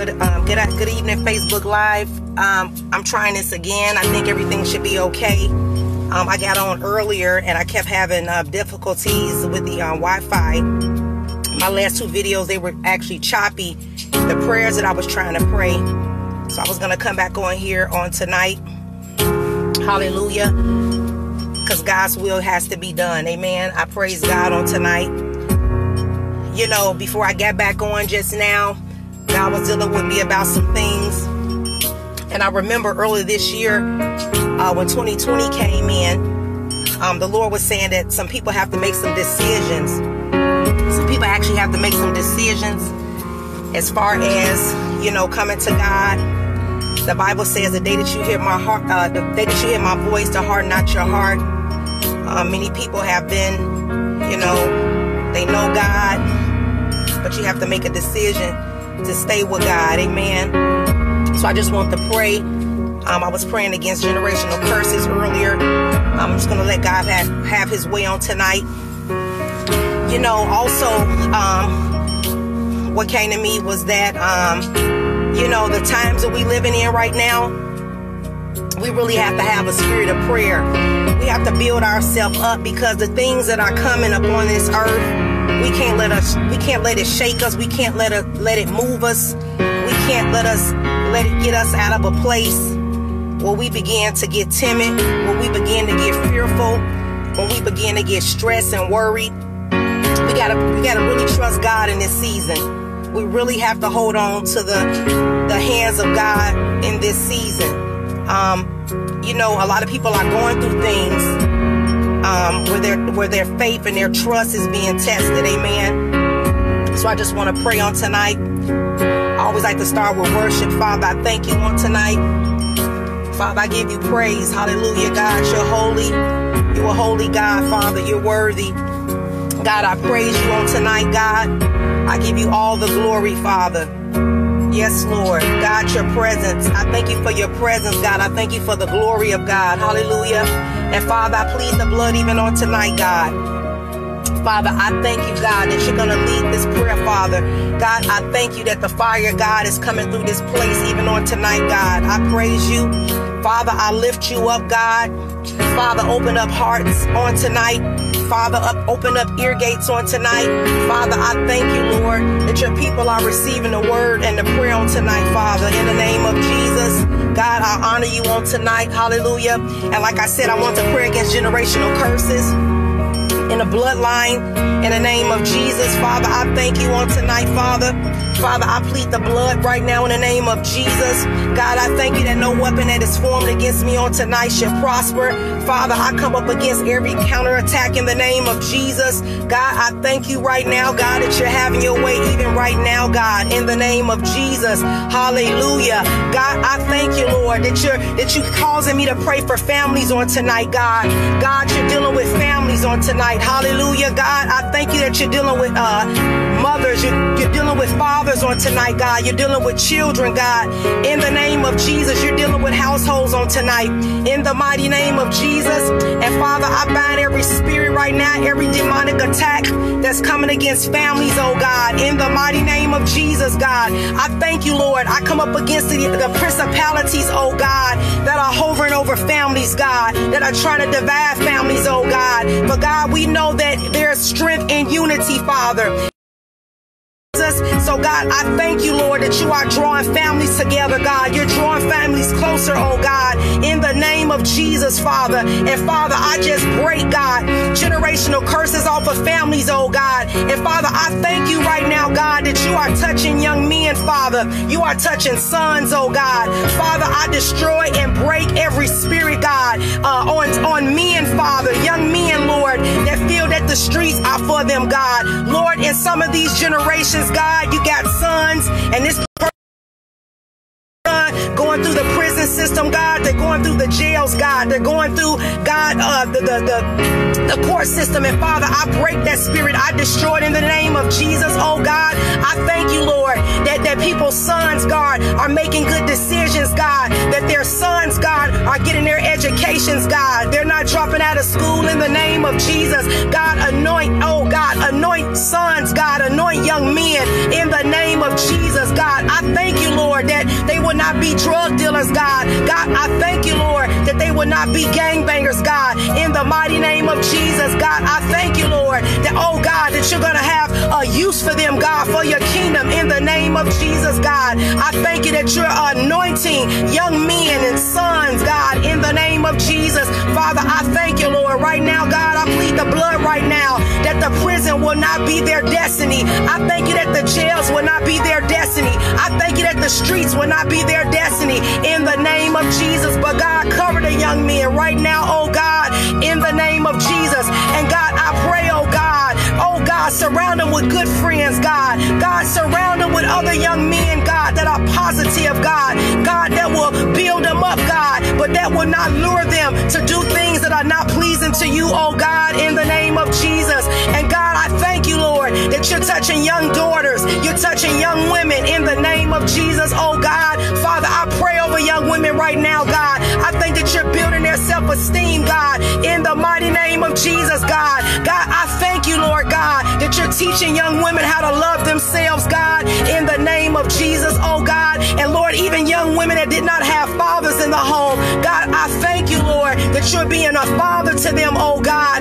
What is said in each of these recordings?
Good, um, good, good evening, Facebook Live. Um, I'm trying this again. I think everything should be okay. Um, I got on earlier and I kept having uh, difficulties with the uh, Wi-Fi. My last two videos, they were actually choppy. The prayers that I was trying to pray. So I was going to come back on here on tonight. Hallelujah. Because God's will has to be done. Amen. I praise God on tonight. You know, before I got back on just now, God was dealing with me about some things. And I remember earlier this year, uh, when 2020 came in, um, the Lord was saying that some people have to make some decisions. Some people actually have to make some decisions as far as, you know, coming to God. The Bible says the day that you hear my heart, uh, the day that you hear my voice, to harden not your heart. Uh, many people have been, you know, they know God, but you have to make a decision to stay with God. Amen. So I just want to pray. Um, I was praying against generational curses earlier. I'm just going to let God have, have his way on tonight. You know, also, um, what came to me was that, um, you know, the times that we living in right now, we really have to have a spirit of prayer. We have to build ourselves up because the things that are coming upon this earth, we can't let us we can't let it shake us. We can't let it let it move us. We can't let us let it get us out of a place where we begin to get timid, where we begin to get fearful, when we begin to get stressed and worried. We gotta we gotta really trust God in this season. We really have to hold on to the the hands of God in this season. Um, you know, a lot of people are going through things um, where their where their faith and their trust is being tested. Amen. So I just want to pray on tonight. I always like to start with worship. Father, I thank you on tonight. Father, I give you praise. Hallelujah, God. You're holy. You're holy God, Father. You're worthy. God, I praise you on tonight, God. I give you all the glory, Father. Yes, Lord. God, your presence. I thank you for your presence, God. I thank you for the glory of God. Hallelujah. And Father, I plead the blood even on tonight, God. Father, I thank you, God, that you're going to lead this prayer, Father. God, I thank you that the fire, God, is coming through this place even on tonight, God. I praise you. Father, I lift you up, God. Father, open up hearts on tonight. Father, up, open up ear gates on tonight. Father, I thank you, Lord, that your people are receiving the word and the prayer on tonight, Father, in the name of Jesus. God, I honor you on tonight. Hallelujah. And like I said, I want to pray against generational curses in the bloodline in the name of Jesus. Father, I thank you on tonight, Father. Father, I plead the blood right now in the name of Jesus. God, I thank you that no weapon that is formed against me on tonight shall prosper. Father, I come up against every counterattack in the name of Jesus. God, I thank you right now, God, that you're having your way even right now, God, in the name of Jesus. Hallelujah. God, I thank you, Lord, that you're that you're causing me to pray for families on tonight, God. God, you're dealing with families on tonight. Hallelujah. God, I thank you that you're dealing with uh mothers, you're, you're dealing with fathers on tonight, God. You're dealing with children, God. In the name of Jesus, you're dealing with households on tonight. In the mighty name of Jesus. And Father, I bind every spirit right now, every demonic attack that's coming against families, oh God. In the mighty name of Jesus, God. I thank you, Lord. I come up against the, the principalities, oh God, that are hovering over families, God, that are trying to divide families, oh God. But God, we know that there's strength in unity, Father. So, God, I thank you, Lord, that you are drawing families together, God. You're drawing families closer, oh God, in the name of Jesus, Father. And Father, I just break, God, generational curses off of families, oh God. And Father, I thank you right now, God, that you are touching young men, Father. You are touching sons, oh God. Father, I destroy and break every spirit, God, uh, on, on men, Father, young men, Lord, that feel the streets are for them, God. Lord, in some of these generations, God, you got sons, and this system, God. They're going through the jails, God. They're going through, God, uh, the, the, the, the court system. And Father, I break that spirit. I destroy it in the name of Jesus. Oh, God, I thank you, Lord, that, that people's sons, God, are making good decisions, God. That their sons, God, are getting their educations, God. They're not dropping out of school in the name of Jesus. God, anoint, oh, God, anoint sons, God, anoint young men in the name of Jesus, God. I thank you, Lord that they will not be drug dealers, God. I thank will not be gangbangers, God. In the mighty name of Jesus, God, I thank you, Lord, that, oh God, that you're going to have a use for them, God, for your kingdom in the name of Jesus, God. I thank you that you're anointing young men and sons, God, in the name of Jesus. Father, I thank you, Lord, right now, God. I plead the blood right now that the prison will not be their destiny. I thank you that the jails will not be their destiny. I thank you that the streets will not be their destiny in the name of Jesus. But God, cover the young men right now, oh God, in the name of Jesus. And God, I pray, oh God, oh God, surround them with good friends, God. God, surround them with other young men, God, that are positive, God. God, that will build them up, God, but that will not lure them to do things that are not pleasing to you, oh God, in the name of Jesus. And God, I thank you, Lord, that you're touching young daughters, you're touching young women in the name of Jesus, oh God. Father, I pray over young women right now, God. I building their self esteem, God, in the mighty name of Jesus, God. God, I thank you, Lord God, that you're teaching young women how to love themselves, God, in the name of Jesus, oh God. And Lord, even young women that did not have fathers in the home, God, I thank you, Lord, that you're being a father to them, oh God,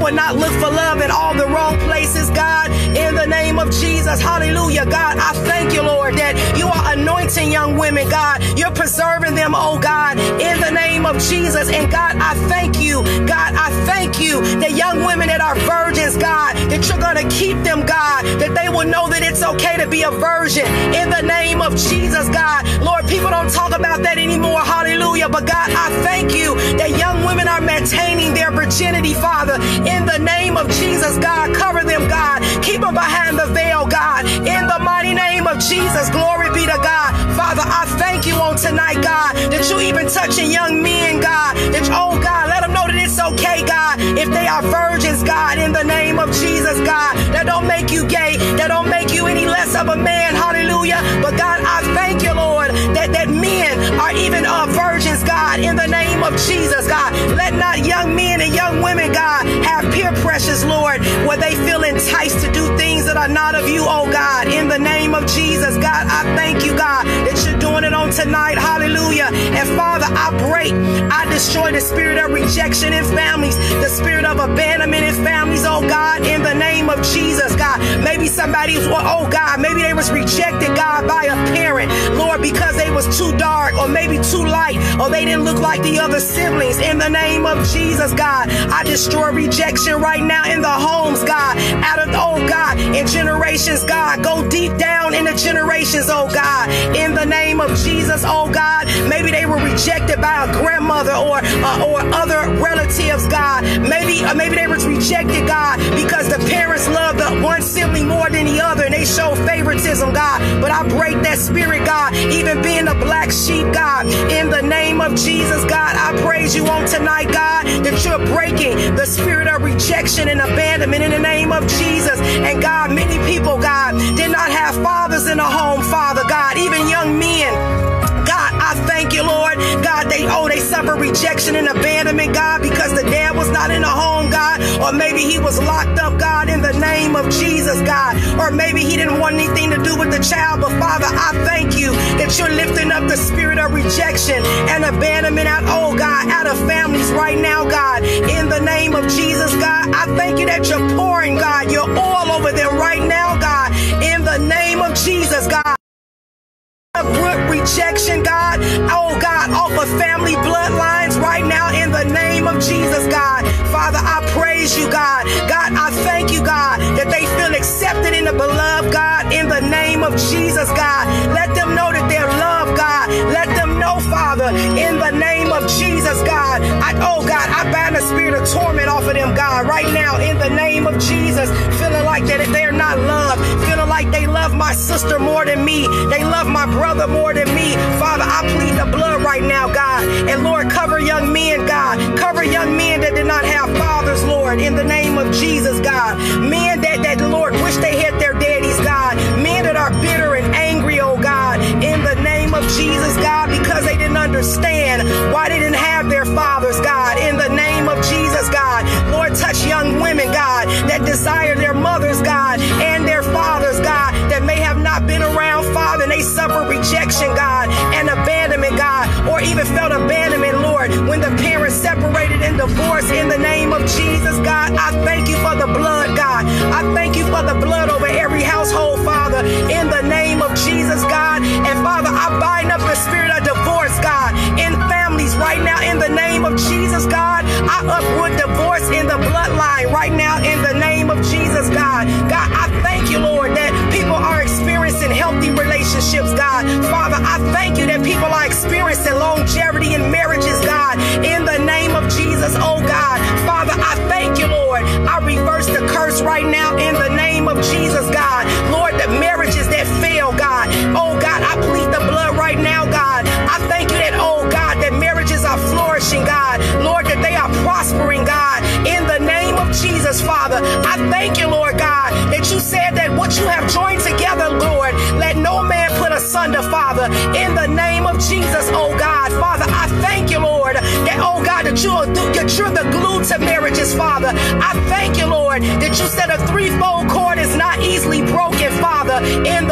would not look for love in all the wrong places, God, in the name of Jesus. Hallelujah, God. I thank you, Lord, that you are anointing young women, God. You're preserving them, oh God, in the name of Jesus. And God, I thank you, God, I thank you that young women that are virgins, God, that you're going to keep them, God, that they will know that it's okay to be a virgin in the name of Jesus, God. Lord, people don't talk about that anymore. Hallelujah. But God, I thank you that young women are maintaining their virginity, Father, in the name of Jesus, God. Cover them, God. Keep them behind the veil, God, in the mighty name of Jesus. Glory be to God. Father, I thank you on tonight, God, that you even touching young men, God, that, oh God, let them know that it's okay, God, if they are virgins, God, in the name of Jesus, God. That don't make you gay, where they feel enticed to do are not of you, oh God, in the name of Jesus, God. I thank you, God, that you're doing it on tonight, hallelujah. And Father, I break, I destroy the spirit of rejection in families, the spirit of abandonment in families, oh God, in the name of Jesus, God. Maybe somebody's, oh God, maybe they was rejected, God, by a parent, Lord, because they was too dark or maybe too light or they didn't look like the other siblings. In the name of Jesus, God, I destroy rejection right now in the homes, God, out of, oh God, in generations, God. Go deep down in the generations, oh God, in the name of Jesus, oh God. Maybe they were rejected by a grandmother or uh, or other relatives, God. Maybe uh, maybe they rejected, God, because the parents love the one sibling more than the other and they show favoritism, God. But I break that spirit, God, even being a black sheep, God, in the name of Jesus, God. I praise you on tonight, God, that you're breaking the spirit of rejection and abandonment in the name of Jesus. And God, many people, God, did not have fathers in the home, Father, God, even young men. You, Lord. God, they oh they suffer rejection and abandonment, God, because the dad was not in the home, God, or maybe he was locked up, God, in the name of Jesus, God, or maybe he didn't want anything to do with the child. But Father, I thank you that you're lifting up the spirit of rejection and abandonment out, oh God, out of families right now, God, in the name of Jesus, God. I thank you that you're pouring, God, your oil over them right now, God, in the name of Jesus, God rejection, God. Oh, God, off of family bloodlines right now in the name of Jesus, God. Father, I praise you, God. God, I thank you, God, that they feel accepted in the beloved, God, in the name of Jesus, God. Let them know Father, in the name of Jesus, God. I, oh, God, I bind the spirit of torment off of them, God, right now in the name of Jesus, feeling like that if they're not loved, feeling like they love my sister more than me. They love my brother more than me. Father, I plead the blood right now, God. And Lord, cover young men, God. Cover young men that did not have fathers, Lord, in the name of Jesus, God. Men that, that Lord, wish they had their daddies, Jesus, God, because they didn't understand why they didn't have their fathers, God. In the name of Jesus, God, Lord, touch young women, God, that desire their mothers, God, and their fathers, God, that may have not been around, Father, and they suffer rejection, God, and abandonment, God, or even felt abandonment, Lord, when the parents separated and divorced. In the name of Jesus, God, I thank you for the blood, God. I thank you for the blood over every household, Father, in the name of Jesus, God. And Father, I bind up the spirit of divorce, God, in families right now in the name of Jesus, God. I uproot divorce in the bloodline right now in the name of Jesus, God. God, I thank you, Lord, that people are experiencing healthy relationships, God. Father, I thank you that people are experiencing longevity in marriages, God, in the name of Jesus, oh God. Father, I thank you, Lord. I reverse the curse right now in the name of Jesus, God. Lord, the marriages that fail, God. Oh God, I plead the blood right now, God. I thank you that, oh God, that marriages are flourishing, God. Lord, that they are prospering, God. In the name of Jesus, Father, I thank you, Lord God, that you said that what you have joined together, Lord, let no man put asunder, Father. In the name of Jesus, oh God, Father, I thank you, Lord, that, oh God, that you're, that you're the glue to marriages, Father. I thank you, Lord, that you said a threefold cord is not easily broken, Father, in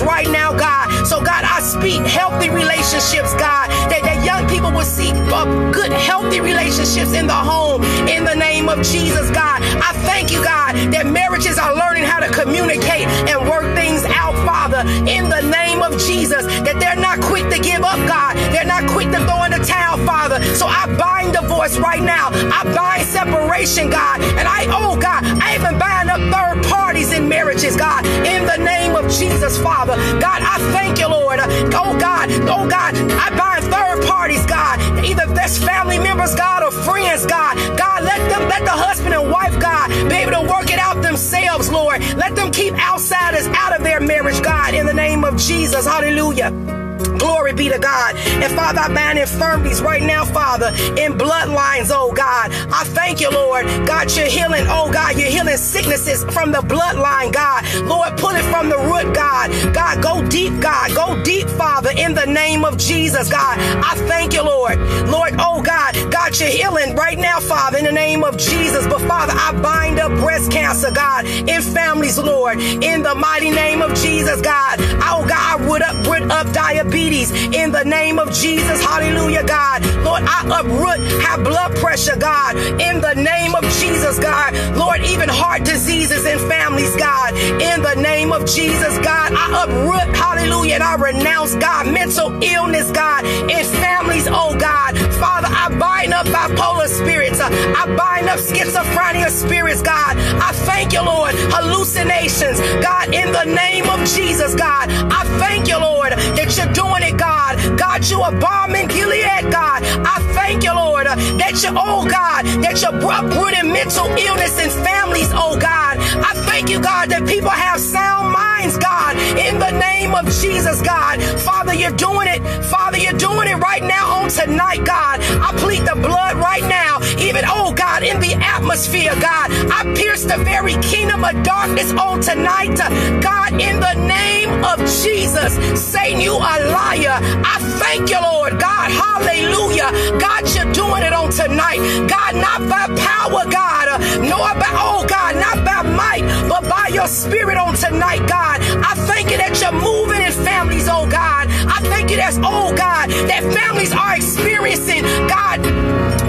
right now, God. So, God, I speak healthy relationships, God, that, that young people will see uh, good, healthy relationships in the home in the name of Jesus, God. I thank you, God, that marriages are learning how to communicate and work things out, Father, in the name of Jesus, that they're not quick to give up, God. They're not quick to throw in the towel, Father. So I bind divorce right now. I bind separation, God. And I, oh God, I even bind up third parties in marriages, God, in the name of Jesus, Father. God, I thank you, Lord. Oh God, oh God, I bind third parties, God. Either that's family members, God, or friends, God. God, let them, let the husband and wife, God, be able to work it out themselves, Lord. Let them keep outsiders out of their marriage, God, in the name of Jesus. Hallelujah. Glory be to God. And Father, I bind infirmities right now, Father, in bloodlines, oh God. I thank you, Lord. God, you're healing, oh God, you're healing sicknesses from the bloodline, God. Lord, pull it from the root, God. God, go deep, God. Go deep, Father, in the name of Jesus, God. I thank you, Lord. Lord, oh God, God, you're healing right now, Father, in the name of Jesus. But Father, I bind up breast cancer, God, in families, Lord, in the mighty name of Jesus, God. Oh God, I root up, root up diabetes in the name of Jesus. Hallelujah, God. Lord, I uproot high blood pressure, God, in the name of Jesus, God. Lord, even heart diseases in families, God, in the name of Jesus, God. I uproot, hallelujah, and I renounce, God, mental illness, God, in families, oh God. Father, I bind up bipolar spirits. I bind up schizophrenia spirits, God. I thank you, Lord. Hallucinations, God, in the name of Jesus, God. I thank you, Lord, that you're doing it, God. God, you are balm in Gilead, God. I thank you, Lord, that you, oh God, that you're uprooting mental illness in families, oh God. I thank you, God, that people have sound minds, God, in the name of Jesus, God. Father, you're doing it. Father, you're doing it right now on tonight, God. I plead the blood right now, even, oh God, in the atmosphere, God. I pierce the very kingdom of darkness on tonight, God, in the name of Jesus. Satan, you a liar. I thank you, Lord, God. Hallelujah. God, you're doing it on tonight. God, not by power, God, nor by, oh God, not by might, but by your spirit on tonight, God. I thank you that you're moving in families, oh God. I thank you that, oh God, that families are experiencing, God,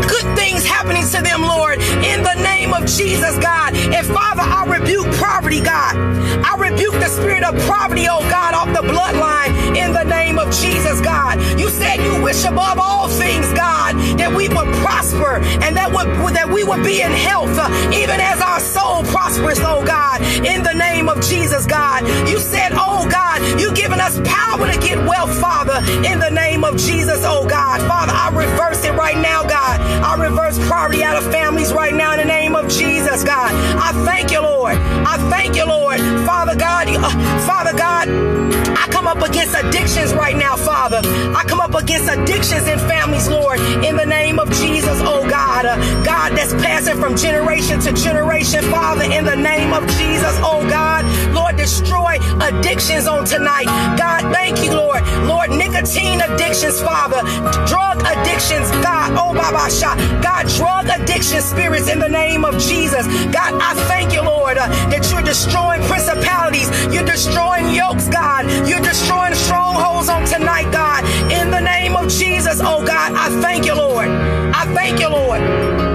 good things happening to them, Lord, in the name of Jesus, God. And Father, I rebuke poverty, God. I rebuke the spirit of poverty, oh God, off the bloodline in the name of Jesus, God. You said you wish above all things, God, that we would prosper and that would that we would be in health, uh, even as our soul prospers, oh God, in the name of Jesus, God. You said, oh God, you've given us power to get wealth, Father, in the name of Jesus, oh God. Father, thank you, Lord. I thank you, Lord. Father God, uh, up against addictions right now, Father. I come up against addictions in families, Lord, in the name of Jesus, oh God. Uh, God, that's passing from generation to generation, Father, in the name of Jesus, oh God. Lord, destroy addictions on tonight. God, thank you, Lord. Lord, nicotine addictions, Father. Drug addictions, God, oh Baba Shah. God, drug addiction spirits in the name of Jesus. God, I thank you, Lord, uh, that you're destroying principalities. You're destroying yokes, God. You're destroying strongholds on tonight, God. In the name of Jesus, oh God, I thank you, Lord. I thank you, Lord.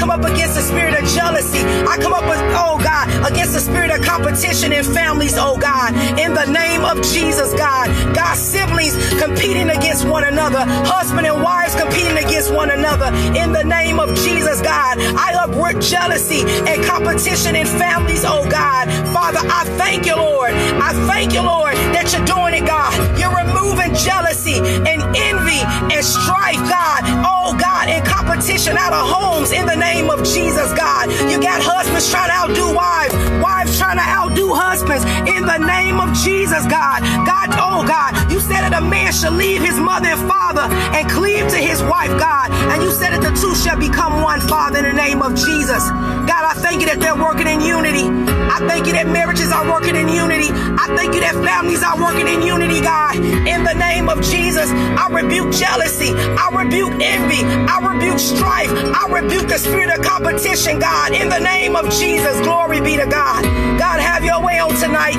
And the spirit of jealousy. I come up with, oh God, against the spirit of competition in families, oh God. In the name of Jesus, God. God, siblings competing against one another, husband and wives competing against one another. In the name of Jesus, God. I uproot jealousy and competition in families, oh God. Father, I thank you, Lord. I thank you, Lord, that you're doing it, God. You're removing jealousy and envy and strife, God. Oh, God, and competition out of homes in the name of Jesus, God. You got husbands trying to outdo wives, wives trying to outdo husbands in the name of Jesus, God. God, oh, God, you said that a man shall leave his mother and father and cleave to his wife, God. And you said that the two shall become one, Father, in the name of Jesus. God, I thank you that they're working in unity. I thank you that marriages are working in unity. I thank you that families are working in unity, God. In the name of Jesus, I rebuke jealousy. I rebuke envy. I rebuke strife. I rebuke the spirit of competition, God. In the name of Jesus, glory be to God. God, have your way on tonight.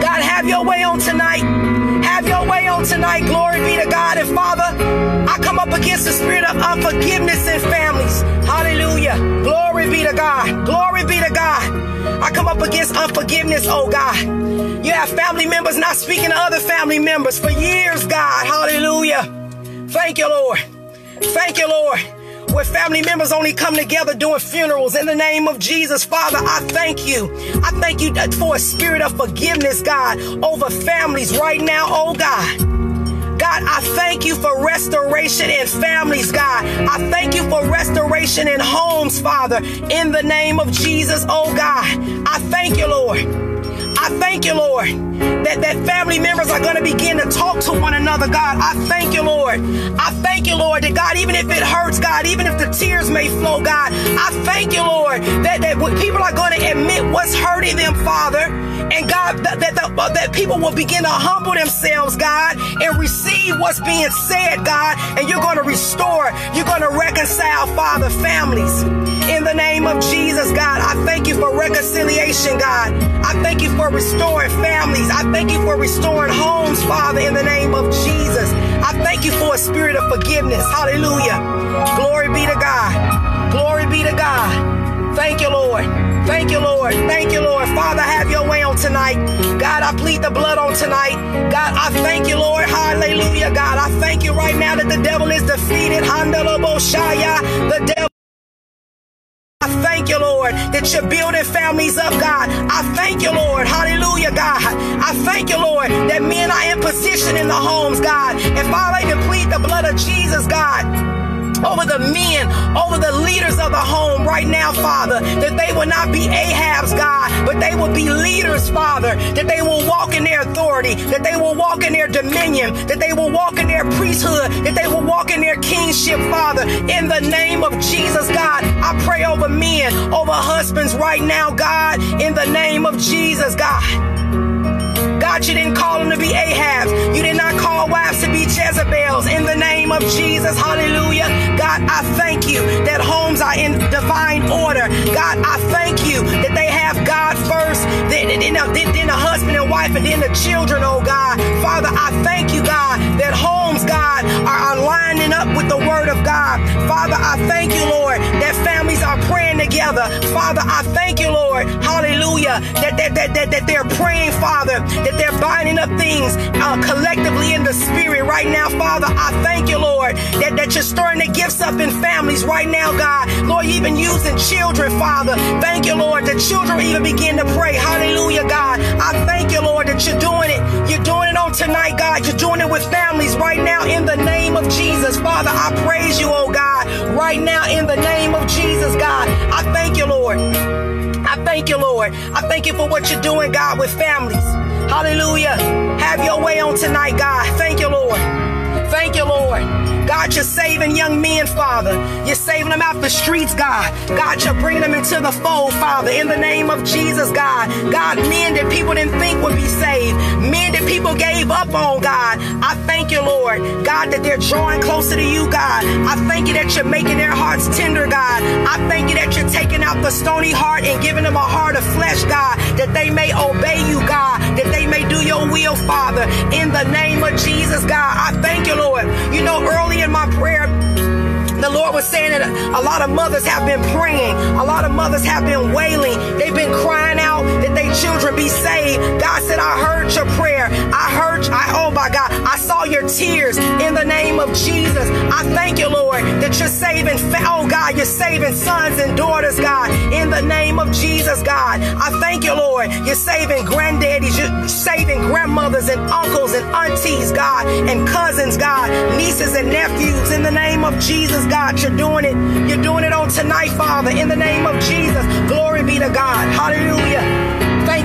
God, have your way on tonight. Have your way on tonight. Glory be to God. And Father, I come up against the spirit of unforgiveness in families. Hallelujah. Glory be to God. Glory be to God. I come up against unforgiveness, oh God. You have family members not speaking to other family members for years, God. Hallelujah. Thank you, Lord. Thank you, Lord. Where family members only come together doing funerals in the name of Jesus, Father, I thank you. I thank you for a spirit of forgiveness, God, over families right now, oh God. God, I thank you for restoration in families, God. I thank you for restoration in homes, Father, in the name of Jesus, oh God. I thank you, Lord. I thank you, Lord, that, that family members are going to begin to talk to one another, God. I thank you, Lord. I thank you, Lord, that God, even if it hurts, God, even if the tears may flow, God, I thank you, Lord, that, that people are going to admit what's hurting them, Father. And God, that, that, that, uh, that people will begin to humble themselves, God, and receive what's being said, God. And you're going to restore, you're going to reconcile, Father, families. In the name of Jesus, God, I thank you for reconciliation, God. I thank you for restoring families. I thank you for restoring homes, Father, in the name of Jesus. I thank you for a spirit of forgiveness. Hallelujah. Glory be to God. Glory be to God. Thank you, Lord. Thank you, Lord. Thank you, Lord. Father, have your way on tonight. God, I plead the blood on tonight. God, I thank you, Lord. Hallelujah. God, I thank you right now that the devil is defeated. The devil. You're building families up, God. I thank you, Lord. Hallelujah, God. I thank you, Lord, that men are in position in the homes, God. And Father, I can plead the blood of Jesus, God over the men, over the leaders of the home right now, Father, that they will not be Ahab's God, but they will be leaders, Father, that they will walk in their authority, that they will walk in their dominion, that they will walk in their priesthood, that they will walk in their kingship, Father, in the name of Jesus, God. I pray over men, over husbands right now, God, in the name of Jesus, God. God, you didn't call them to be Ahabs. You did not call wives to be Jezebels. In the name of Jesus, hallelujah. God, I thank you that homes are in divine order. God, I thank you that they have God first, then, then, then, then the husband and wife, and then the children, oh God. Father, I thank you, God, that homes, God, are, are lining up with the word of God. Father, I thank you, Lord, that families are praying together. Father, I thank you, Lord, hallelujah, that, that, that, that, that they're praying, Father, that they're binding up things uh, collectively in the spirit right now, Father. I thank you, Lord, that, that you're stirring the gifts up in families right now, God. Lord, even using children, Father. Thank you, Lord, that children even begin to pray. Hallelujah, God. I thank you, Lord, that you're doing it. You're doing it on tonight, God. You're doing it with families right now in the name of Jesus. Father, I praise thank you, Lord. I thank you for what you're doing, God, with families. Hallelujah. Have your way on tonight, God. Thank you, Lord. Thank you, Lord. God, you're saving young men, Father. You're saving them out the streets, God. God, you're bringing them into the fold, Father, in the name of Jesus, God. God, men that people didn't think would be saved, men that people gave up on, God. I thank you, Lord. God, that they're drawing closer to you, God. I thank you that you're making their hearts tender, God. I thank you that you're taking out the stony heart and giving them a heart of flesh, God, that they may obey you, God, that they may do your will, Father, in the name of Jesus, God. I thank you, Lord. You know, early in my prayer, The Lord was saying that a lot of mothers have been praying. A lot of mothers have been wailing. They've been crying out children be saved. God said, I heard your prayer. I heard, I, oh my God, I saw your tears in the name of Jesus. I thank you, Lord, that you're saving, oh God, you're saving sons and daughters, God, in the name of Jesus, God. I thank you, Lord, you're saving granddaddies, you're saving grandmothers and uncles and aunties, God, and cousins, God, nieces and nephews, in the name of Jesus, God. You're doing it. You're doing it on tonight, Father, in the name of Jesus. Glory be to God. Hallelujah.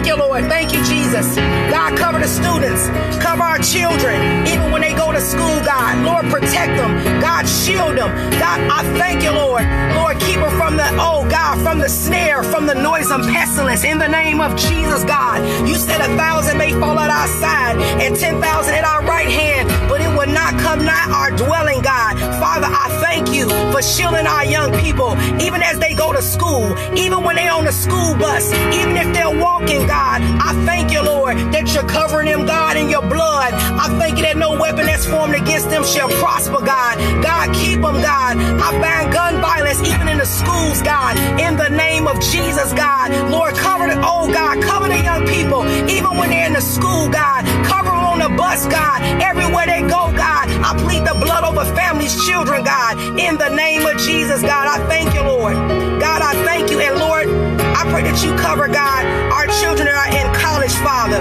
Thank you, Lord. Thank you, Jesus. God, cover the students. Cover our children. Even when they go to school, God. Lord, protect them. God, shield them. God, I thank you, Lord. Lord, keep them from the, oh God, from the snare, from the noisome pestilence. In the name of Jesus, God. You said a thousand may fall at our side and 10,000 at our right hand, but it will not come nigh our dwelling, God. Father, I thank you for shielding our young people, even as they go to school, even when they're on the school bus, even if they're walking, God. I thank you, Lord, that you're covering them, God, in your blood. I thank you that no weapon that's formed against them shall prosper, God. God, keep them, God. I ban gun violence even in the schools, God, in the name of Jesus, God. Lord, cover the, oh God, cover the young people, even when they're in the school, God. Cover them on the bus, God. Everywhere they go, God. I plead the blood over families, children, God, in the name of Jesus, God. I thank you, Lord. God, I thank you. And Lord, I pray that you cover, God, our children that are in college, Father.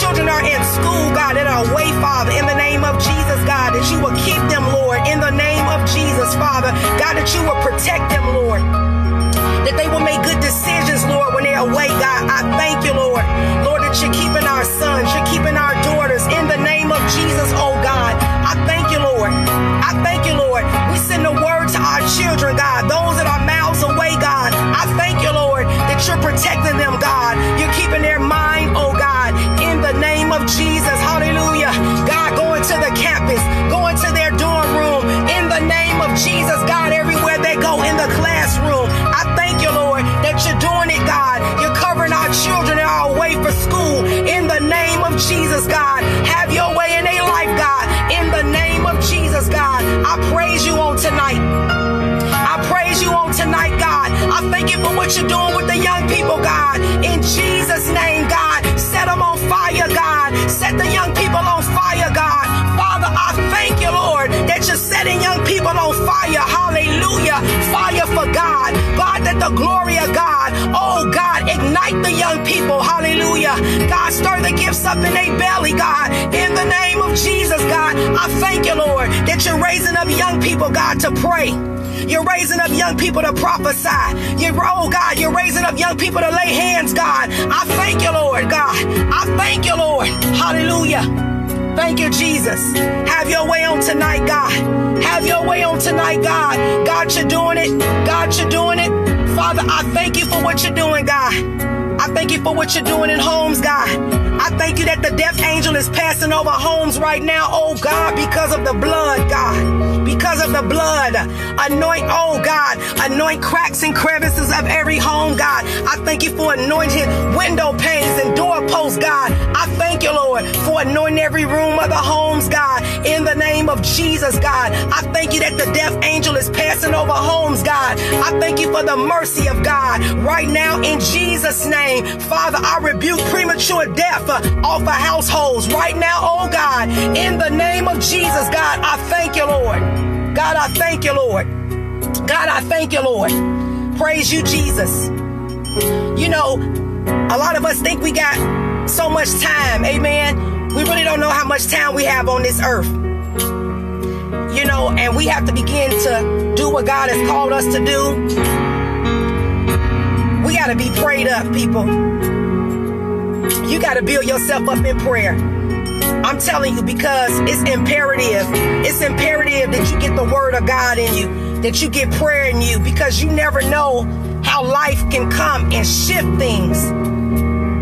Children are in school, God, that are away, Father, in the name of Jesus, God, that you will keep them, Lord, in the name of Jesus, Father. God, that you will protect them, Lord that they will make good decisions, Lord, when they're away, God. I thank you, Lord. Lord, that you're keeping our sons, you're keeping our daughters in the name of Jesus, oh God. I thank you, Lord. I thank you, Lord. We send the word to our children, God, those that are miles away, God. I thank you, Lord, you're protecting them, God. You're keeping their mind, oh God, in the name of Jesus. Hallelujah. God, going to the campus, going to their dorm room, in the name of Jesus, God, everywhere they go in the classroom. I thank you, Lord, that you're doing it, God. You're covering our children that our way for school. In the name of Jesus, God. Have your way in their life, God. In the name of Jesus, God. I praise you on tonight. I praise you on tonight, God. I thank you for what you're doing up in their belly, God. In the name of Jesus, God, I thank you, Lord, that you're raising up young people, God, to pray. You're raising up young people to prophesy. You're, oh God, you're raising up young people to lay hands, God. I thank you, Lord, God. I thank you, Lord. Hallelujah. Thank you, Jesus. Have your way on tonight, God. Have your way on tonight, God. God, you're doing it. God, you're doing it. Father, I thank you for what you're doing, God. I thank you for what you're doing in homes, God. I thank you that the death angel is passing over homes right now, oh God, because of the blood, God. Because of the blood. Anoint, oh God, anoint cracks and crevices of every home, God. I thank you for anointing window panes and doorposts, God. I thank you, Lord, for anointing every room of the homes, God. In the name of Jesus, God. I thank you that the death angel is passing over homes, God. I thank you for the mercy of God right now in Jesus' name. Father, I rebuke premature death uh, off of households right now, oh God. In the name of Jesus, God, I thank you, Lord. God, I thank you, Lord. God, I thank you, Lord. Praise you, Jesus. You know, a lot of us think we got so much time. Amen. We really don't know how much time we have on this earth. You know, and we have to begin to do what God has called us to do. Got to be prayed up, people. You got to build yourself up in prayer. I'm telling you because it's imperative. It's imperative that you get the word of God in you, that you get prayer in you, because you never know how life can come and shift things.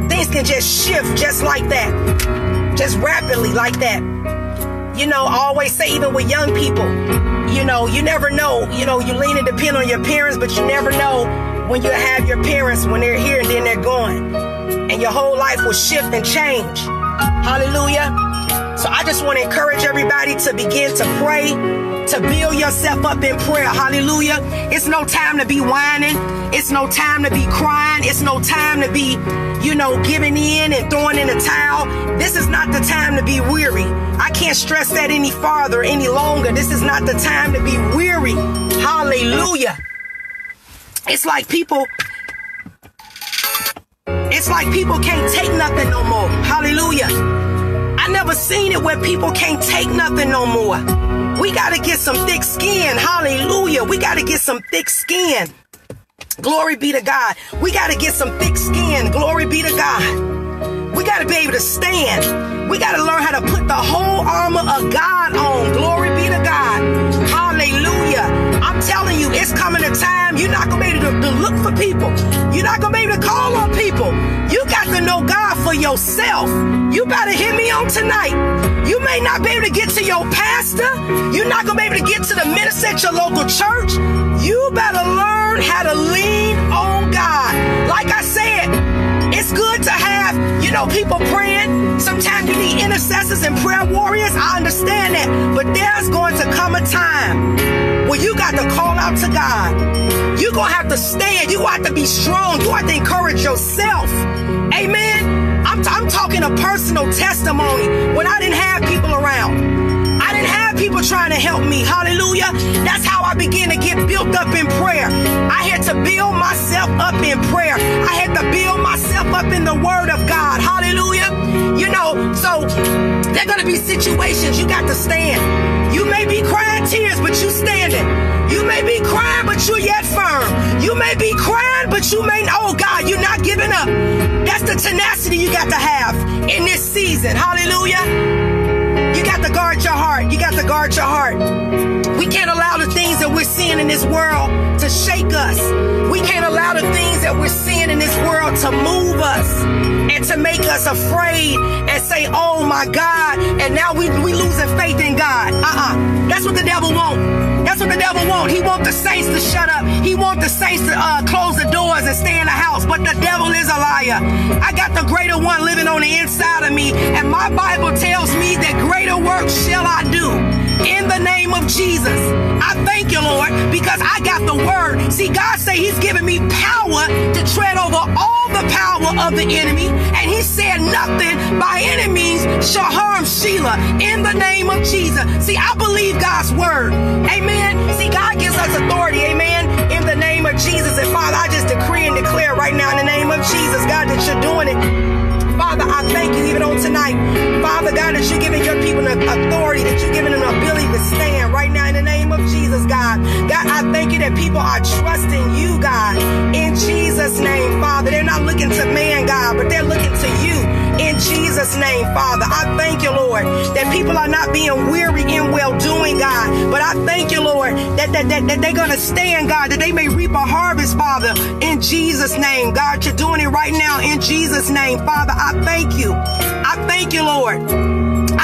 Things can just shift just like that, just rapidly like that. You know, I always say, even with young people, you know, you never know. You know, you lean and depend on your parents, but you never know when you have your parents when they're here and then they're gone. And your whole life will shift and change. Hallelujah. So I just want to encourage everybody to begin to pray, to build yourself up in prayer. Hallelujah. It's no time to be whining. It's no time to be crying. It's no time to be, you know, giving in and throwing in the towel. This is not the time to be weary. I can't stress that any farther, any longer. This is not the time to be weary. Hallelujah. It's like people it's like people can't take nothing no more. Hallelujah. I never seen it where people can't take nothing no more. We got to get some thick skin. Hallelujah. We got to get some thick skin. Glory be to God. We got to get some thick skin. Glory be to God. We got to be able to stand. We got to learn how to put the whole armor of God on. Glory be to God. Hallelujah. I'm telling you, it's coming a time you're not going to be able to, to look for people. You're not going to be able to call on people. You got to know God for yourself. You better hear me on tonight. You may not be able to get to your pastor. You're not going to be able to get to the minister at your local church. You better learn how to lean on God. Like I said, it's good to have, you know, people praying. Sometimes you need intercessors and prayer warriors. I understand that. But there's going to come a time well, you got to call out to God. You're going to have to stand. To have to be strong. You have to encourage yourself. Amen. I'm, t- I'm talking a personal testimony when I didn't have people around. People trying to help me. Hallelujah. That's how I begin to get built up in prayer. I had to build myself up in prayer. I had to build myself up in the word of God. Hallelujah. You know, so there are going to be situations you got to stand. You may be crying tears, but you standing. You may be crying, but you're yet firm. You may be crying, but you may, oh God, you're not giving up. That's the tenacity you got to have in this season. Hallelujah. Got to guard your heart. You got to guard your heart. We can't allow the things that we're seeing in this world to shake us. We can't allow the things that we're seeing in this world to move us and to make us afraid and say, oh my God, and now we, we losing faith in God. Uh-uh. That's what the devil want. What the devil want. He want the saints to shut up. He want the saints to uh, close the doors and stay in the house. But the devil is a liar. I got the greater one living on the inside of me. And my Bible tells me that greater work shall I do in the name of Jesus. I thank you, Lord, because I got the word. See, God say he's giving me power to tread over all the power of the enemy and he said, Nothing by any means shall harm Shelia in the name of Jesus. See, I believe God's word. Amen. See, God gives us authority. Amen. In the name of Jesus. And Father, I just decree and declare right now in the name of Jesus, God, that you're doing it. Father, I thank you even on tonight. Father God, that you're giving your people an authority, that you're giving them an ability to stand right now in the name of Jesus, God. God, I thank you that people are trusting you, God, in Jesus' name, Father. They're not looking to man, God, but they're looking to you Jesus' name, Father. I thank you, Lord, that people are not being weary in well doing, God. But I thank you, Lord, that, that, that, that they're going to stand, God, that they may reap a harvest, Father, in Jesus' name. God, you're doing it right now in Jesus' name, Father. I thank you. I thank you, Lord.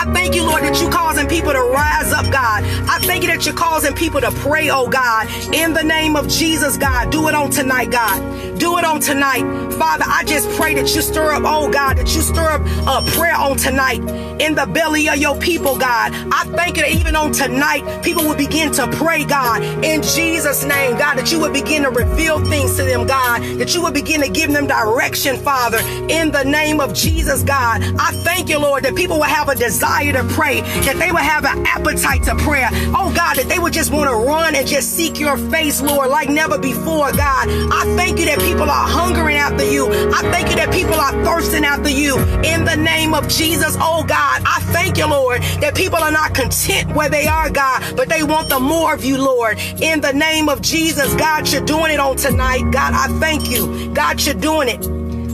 I thank you, Lord, that you're causing people to rise up, God. I thank you that you're causing people to pray, oh God. In the name of Jesus, God, do it on tonight, God. Do it on tonight. Father, I just pray that you stir up, oh God, that you stir up a prayer on tonight in the belly of your people, God. I thank you that even on tonight, people will begin to pray, God, in Jesus' name, God, that you would begin to reveal things to them, God, that you would begin to give them direction, Father, in the name of Jesus, God. I thank you, Lord, that people will have a desire desire to pray, that they would have an appetite to prayer. Oh God, that they would just want to run and just seek your face, Lord, like never before, God. I thank you that people are hungering after you. I thank you that people are thirsting after you. In the name of Jesus, oh God, I thank you, Lord, that people are not content where they are, God, but they want the more of you, Lord. In the name of Jesus, God, you're doing it on tonight. God, I thank you. God, you're doing it.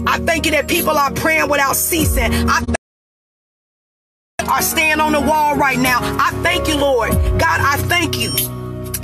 I thank you that people are praying without ceasing. I are staying on the wall right now. I thank you, Lord. God, I thank you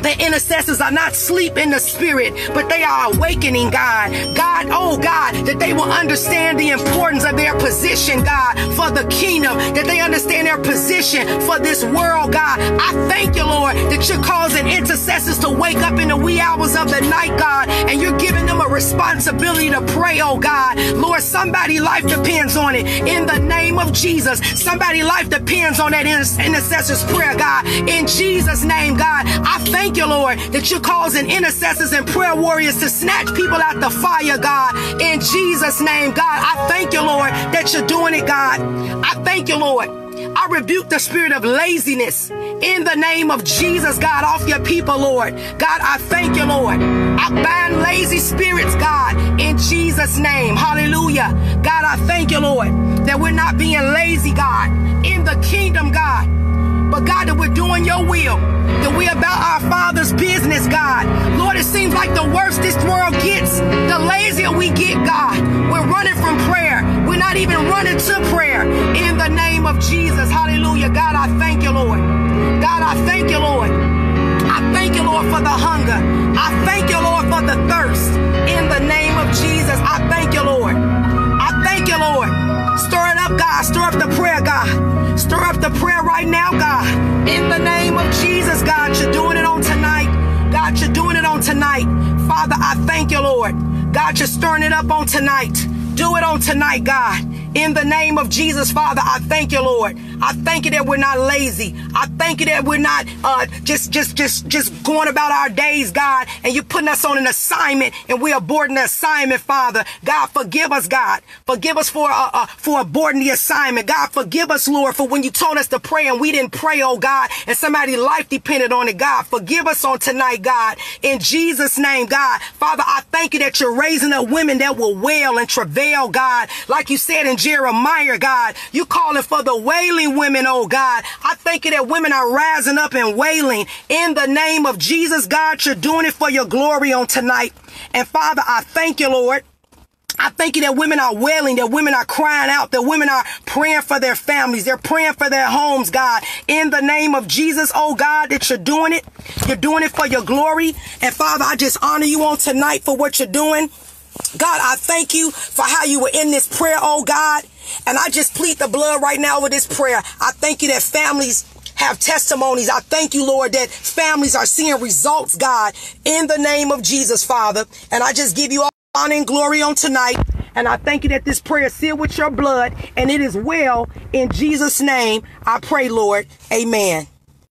The intercessors are not sleep in the spirit, but they are awakening, God. God, oh God, that they will understand the importance of their position, God, for the kingdom, that they understand their position for this world, God. I thank you, Lord, that you're causing intercessors to wake up in the wee hours of the night, God, and you're giving them a responsibility to pray, oh God. Lord, somebody life depends on it. In the name of Jesus, somebody life depends on that intercessor's prayer, God. In Jesus' name, God, I thank you, Lord, that you're causing intercessors and prayer warriors to snatch people out the fire, God. In Jesus' name, God, I thank you, Lord, that you're doing it, God. I thank you, Lord. I rebuke the spirit of laziness in the name of Jesus, God, off your people, Lord. God, I thank you, Lord. I bind lazy spirits, God, in Jesus' name. Hallelujah. God, I thank you, Lord, that we're not being lazy, God, in the kingdom, God. Doing your will, that we're about our Father's business, God. Lord, it seems like the worse this world gets, the lazier we get, God. We're running from prayer. We're not even running to prayer. In the name of Jesus, hallelujah. God, I thank you, Lord. God, I thank you, Lord. I thank you, Lord, for the hunger. I thank you, Lord, for the thirst. In the name of Jesus, I thank you, Lord. I thank you, Lord. Stir it up, God. Stir up the prayer, God. Stir up the prayer right now, God. In the name of Jesus, God, you're doing it on tonight. God, you're doing it on tonight. Father, I thank you, Lord. God, you're stirring it up on tonight. Do it on tonight, God. In the name of Jesus, Father, I thank you, Lord. I thank you that we're not lazy. I thank you that we're not uh, just just just just going about our days, God, and you're putting us on an assignment and we're aborting the assignment, Father. God, forgive us, God. Forgive us for uh, uh, for aborting the assignment. God, forgive us, Lord, for when you told us to pray and we didn't pray, oh God, and somebody's life depended on it, God. Forgive us on tonight, God. In Jesus' name, God. Father, I thank you that you're raising up women that will wail and travail, God. Like you said in Jeremiah, God, you calling for the wailing women, oh God. I thank you that women are rising up and wailing in the name of Jesus, God. You're doing it for your glory on tonight. And Father, I thank you, Lord. I thank you that women are wailing, that women are crying out, that women are praying for their families. They're praying for their homes, God. In the name of Jesus, oh God, that you're doing it. You're doing it for your glory. And Father, I just honor you on tonight for what you're doing. God, I thank you for how you were in this prayer, oh God. And I just plead the blood right now with this prayer. I thank you that families have testimonies. I thank you, Lord, that families are seeing results, God, in the name of Jesus, Father. And I just give you all honor and glory on tonight. And I thank you that this prayer is sealed with your blood and it is well in Jesus' name. I pray, Lord. Amen.